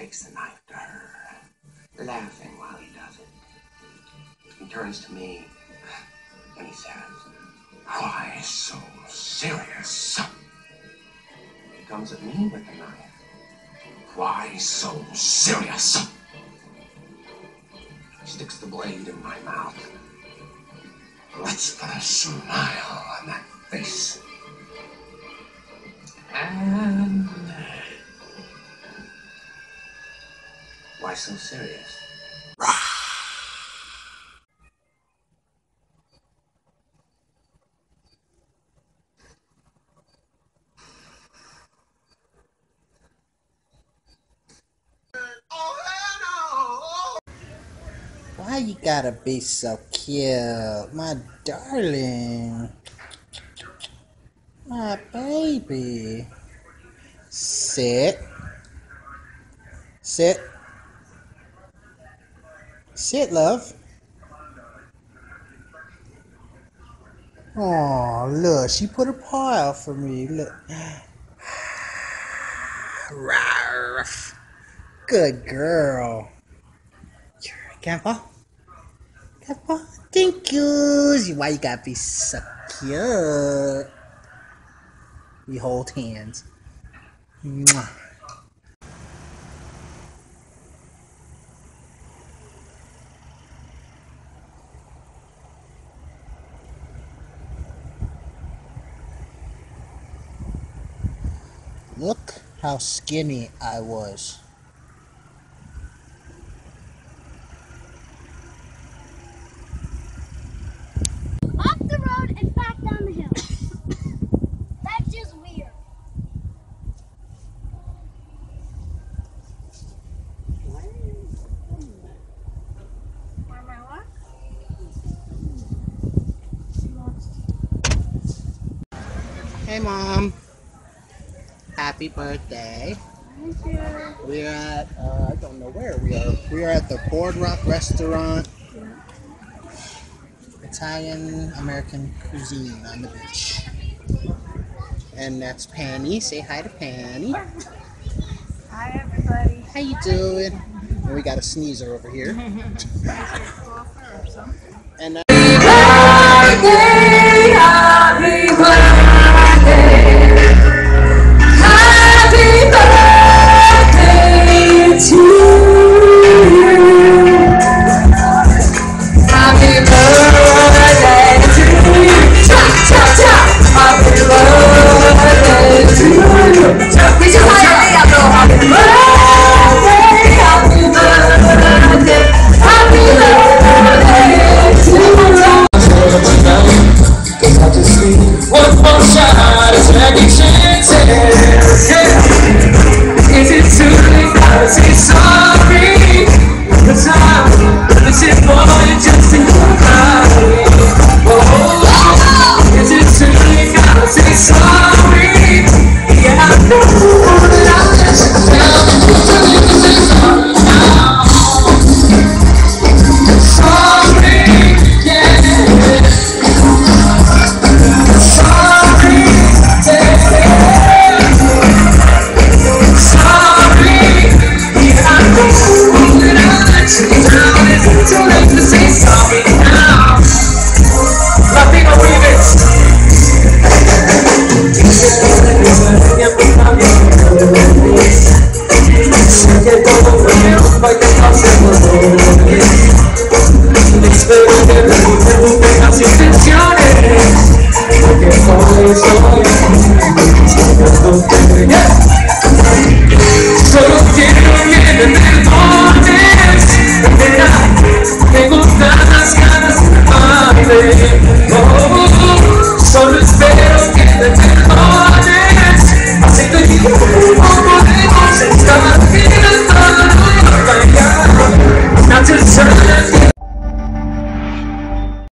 takes the knife to her, laughing while he does it. He turns to me and he says, Why so serious? He comes at me with the knife. Why so serious? Sticks the blade in my mouth. Let's put a smile on that face. And. Why so serious? Why you gotta be so cute, my darling? My baby. Sit. Sit. Sit, love. Oh, look, she put her paw out for me. Look. Rawr. Good girl. Grandpa? Grandpa? Thank you. Why you gotta be so cute? We hold hands. Mwah. Look how skinny I was. Off the road and back down the hill. That's just weird. Where am I what? Hey, Mom. Happy birthday. Thank you. We're at, uh, I don't know where we are. We are at the Boardwalk Restaurant. Italian American cuisine on the beach. And that's Penny. Say hi to Penny. Hi, everybody. How you doing? And we got a sneezer over here. and uh, One more shot, second chances. Certain